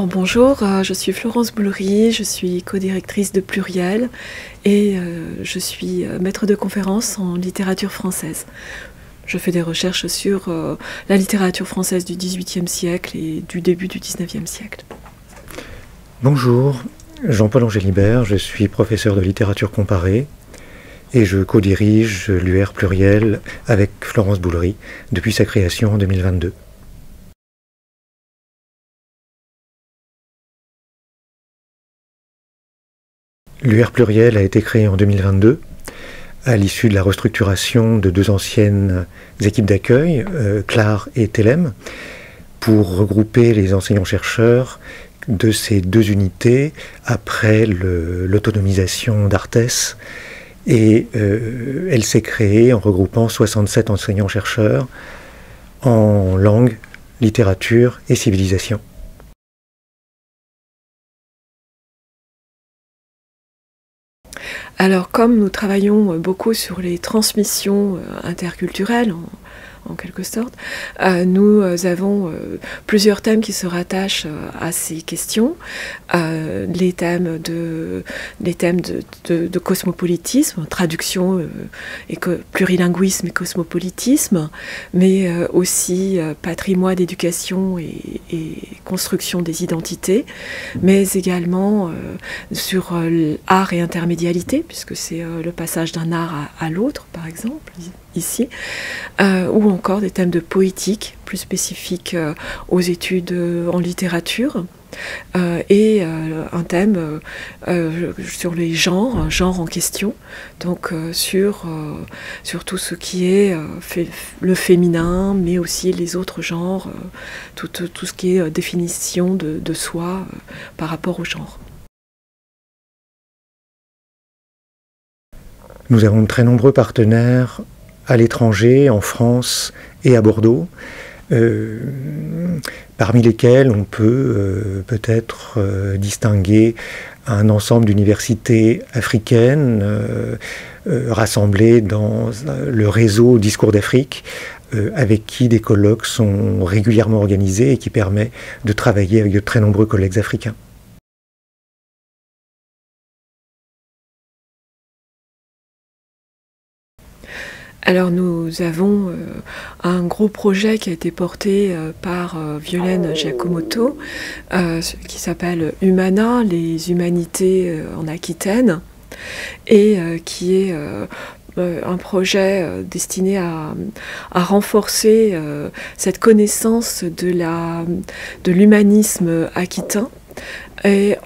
bonjour, euh, je suis Florence Boulery, je suis co-directrice de Pluriel et euh, je suis euh, maître de conférence en littérature française. Je fais des recherches sur la littérature française du XVIIIe siècle et du début du XIXe siècle. Bonjour, Jean-Paul Angélibert, je suis professeur de littérature comparée et je co-dirige l'UR Pluriel avec Florence Boulery depuis sa création en 2022. L'UR Pluriel a été créé en 2022 à l'issue de la restructuration de deux anciennes équipes d'accueil, euh, Clare et Telem, pour regrouper les enseignants-chercheurs de ces deux unités après l'autonomisation d'Artes. Et euh, elle s'est créée en regroupant 67 enseignants-chercheurs en langue, littérature et civilisation. Alors comme nous travaillons beaucoup sur les transmissions euh, interculturelles, en quelque sorte. Euh, nous euh, avons euh, plusieurs thèmes qui se rattachent à ces questions. les thèmes de, cosmopolitisme, traduction et plurilinguisme et cosmopolitisme, mais aussi patrimoine, éducation et, construction des identités, mais également sur l'art et intermédialité, puisque c'est le passage d'un art à l'autre, par exemple, ici, euh, ou encore des thèmes de poétique plus spécifiques euh, aux études euh, en littérature. et un thème sur les genres, genre en question, donc sur, sur tout ce qui est le féminin, mais aussi les autres genres, tout, tout, ce qui est définition de, de soi par rapport au genre. Nous avons de très nombreux partenaires à l'étranger, en France et à Bordeaux, euh, parmi lesquels on peut euh, peut-être euh, distinguer un ensemble d'universités africaines rassemblées dans le réseau Discours d'Afrique, avec qui des colloques sont régulièrement organisés et qui permet de travailler avec de très nombreux collègues africains. Alors nous avons euh, un gros projet qui a été porté euh, par euh, Violaine Giacomotto qui s'appelle Humana, les humanités en Aquitaine, et qui est un projet destiné à, renforcer cette connaissance de l'humanisme aquitain et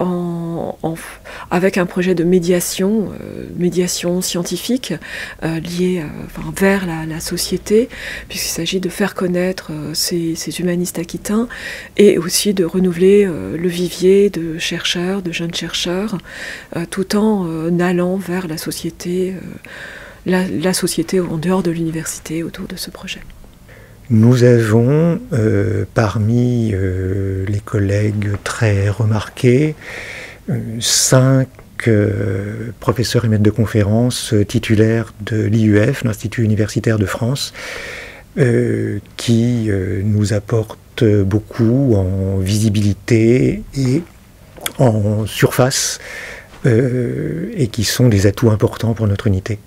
avec un projet de médiation, euh, médiation scientifique euh, liée euh, vers la, société, puisqu'il s'agit de faire connaître ces, humanistes aquitains et aussi de renouveler le vivier de chercheurs, de jeunes chercheurs, tout en allant vers la société, la société en dehors de l'université autour de ce projet. Nous avons euh, parmi euh, les collègues très remarqués euh, cinq professeurs et maîtres de conférences titulaires de l'IUF, l'Institut universitaire de France, qui nous apportent beaucoup en visibilité et en surface et qui sont des atouts importants pour notre unité.